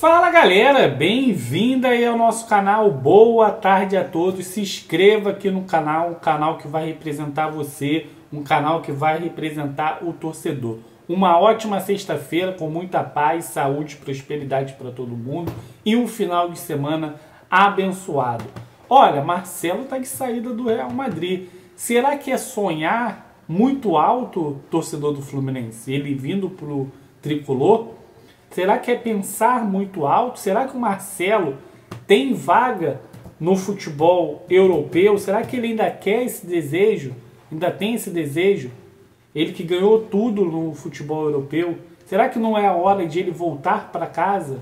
Fala galera, bem-vinda aí ao nosso canal, boa tarde a todos, se inscreva aqui no canal, um canal que vai representar você, um canal que vai representar o torcedor. Uma ótima sexta-feira com muita paz, saúde prosperidade para todo mundo e um final de semana abençoado. Olha, Marcelo está de saída do Real Madrid, será que é sonhar muito alto, torcedor do Fluminense, ele vindo para o tricolor? Será que é pensar muito alto? Será que o Marcelo tem vaga no futebol europeu? Será que ele ainda quer esse desejo? Ainda tem esse desejo? Ele que ganhou tudo no futebol europeu. Será que não é a hora de ele voltar para casa?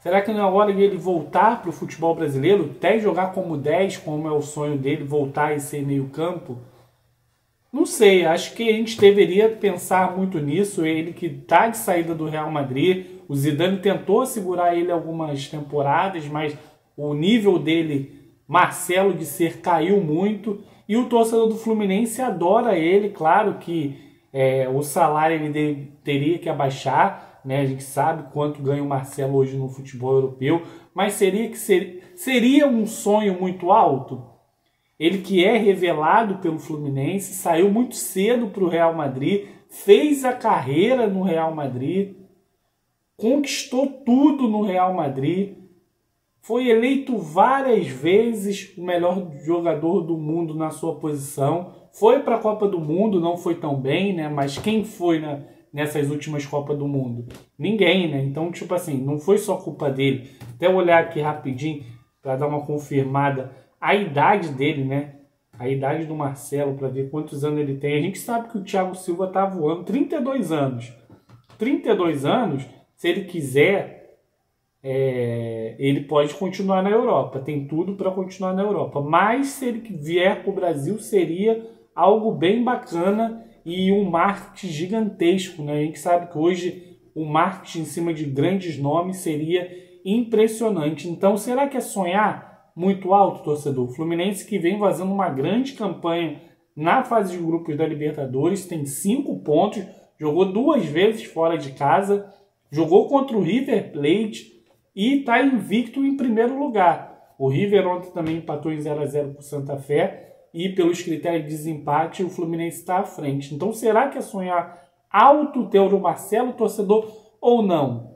Será que não é a hora de ele voltar para o futebol brasileiro? Até jogar como 10, como é o sonho dele, voltar e ser meio campo? Não sei, acho que a gente deveria pensar muito nisso. Ele que está de saída do Real Madrid, o Zidane tentou segurar ele algumas temporadas, mas o nível dele, Marcelo de ser, caiu muito. E o torcedor do Fluminense adora ele, claro que é, o salário ele teria que abaixar, né? A gente sabe quanto ganha o Marcelo hoje no futebol europeu, mas seria que ser, seria um sonho muito alto? Ele que é revelado pelo Fluminense, saiu muito cedo para o Real Madrid, fez a carreira no Real Madrid, conquistou tudo no Real Madrid, foi eleito várias vezes o melhor jogador do mundo na sua posição, foi para a Copa do Mundo, não foi tão bem, né? Mas quem foi na, nessas últimas Copas do Mundo? Ninguém, né? Então, tipo assim, não foi só culpa dele. Até olhar aqui rapidinho para dar uma confirmada a idade dele, né? A idade do Marcelo, para ver quantos anos ele tem. A gente sabe que o Thiago Silva tá voando 32 anos. 32 anos, se ele quiser, é, ele pode continuar na Europa. Tem tudo para continuar na Europa. Mas se ele vier para o Brasil, seria algo bem bacana e um marketing gigantesco. Né? A gente sabe que hoje o marketing em cima de grandes nomes seria impressionante. Então, será que é sonhar? Muito alto, torcedor. Fluminense que vem fazendo uma grande campanha na fase de grupos da Libertadores, tem cinco pontos, jogou duas vezes fora de casa, jogou contra o River Plate e está invicto em primeiro lugar. O River ontem também empatou em 0 a 0 com o Santa Fé e pelos critérios de desempate o Fluminense está à frente. Então será que é sonhar alto ter o Marcelo torcedor ou não?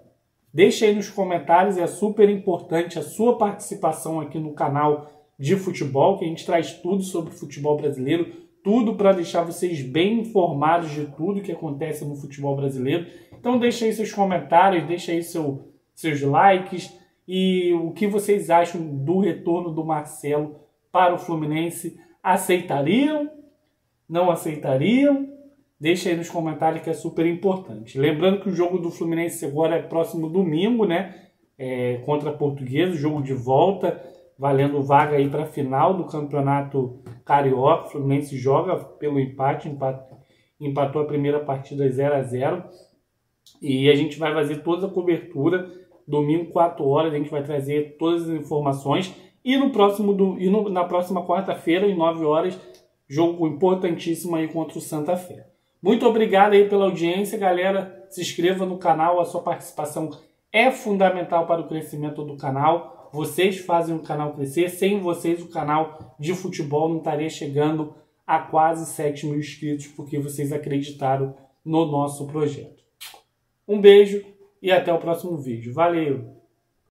Deixe aí nos comentários, é super importante a sua participação aqui no canal de futebol, que a gente traz tudo sobre futebol brasileiro, tudo para deixar vocês bem informados de tudo que acontece no futebol brasileiro. Então deixe aí seus comentários, deixe aí seu, seus likes e o que vocês acham do retorno do Marcelo para o Fluminense. Aceitariam? Não aceitariam? Deixa aí nos comentários que é super importante. Lembrando que o jogo do Fluminense agora é próximo domingo, né? É, contra a Portuguesa, jogo de volta, valendo vaga aí para a final do Campeonato Carioca. O Fluminense joga pelo empate, empatou a primeira partida 0 a 0 E a gente vai fazer toda a cobertura. Domingo, 4 horas, a gente vai trazer todas as informações. E no próximo do, e no, na próxima quarta-feira, em 9 horas, jogo importantíssimo aí contra o Santa Fé. Muito obrigado aí pela audiência, galera. Se inscreva no canal, a sua participação é fundamental para o crescimento do canal. Vocês fazem o canal crescer. Sem vocês, o canal de futebol não estaria chegando a quase 7 mil inscritos, porque vocês acreditaram no nosso projeto. Um beijo e até o próximo vídeo. Valeu!